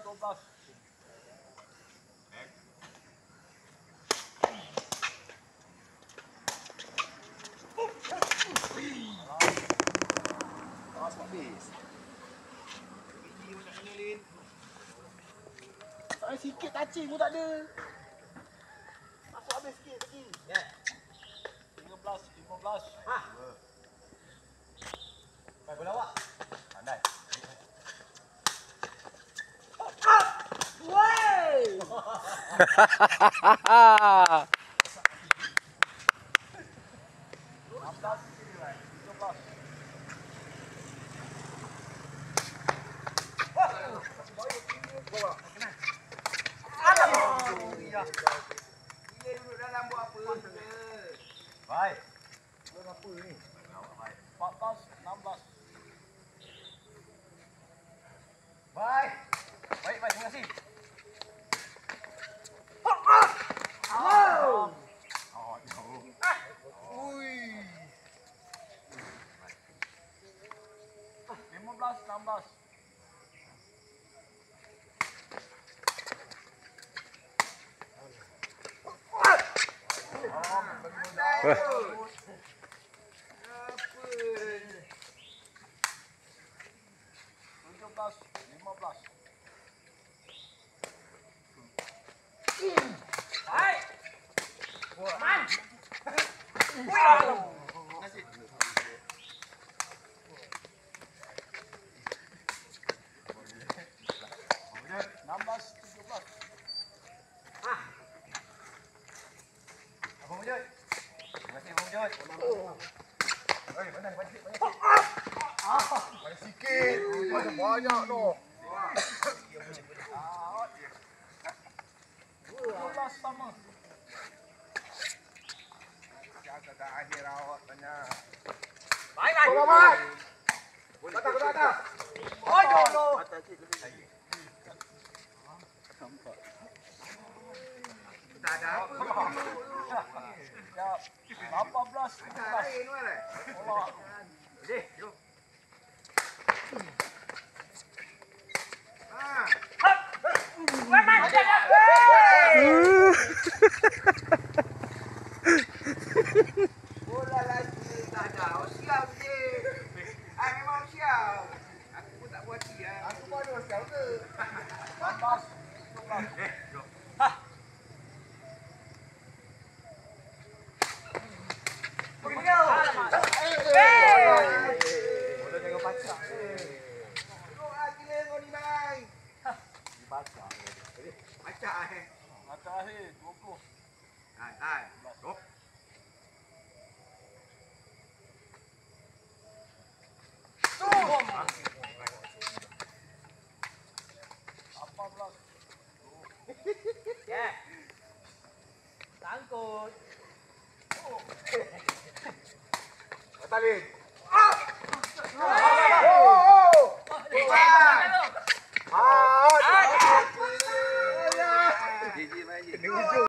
12. Awas habis. Tak ada sikit touching pun tak ada. Masuk habis sikit lagi. 13, 15. Baik bola awak. Baik. Buat apa ni? 14, 16. Baik. Baik, Vamos, Jay. Banyak sikit, banyak sikit. Banyak sikit. Banyak banyak tu. 17 sama. Jaga ke akhir awak tanya. Baik, baik. Kau Mat. Kata kata kata. Oh, jodoh. Tak ada apa. Ya, 18, 17. Lain wala. Bola. Okey, jom. Ah. Bola lagi tak ada. Oh, siap je. Ah, memang siap. Aku pun tak buat dia. Aku pun ada siap ke? 18, 17. Eh, jom. अच्छा आहे अच्छा आहे डोको काय काय डोक Tangkut. Oh. Batalin. Ah!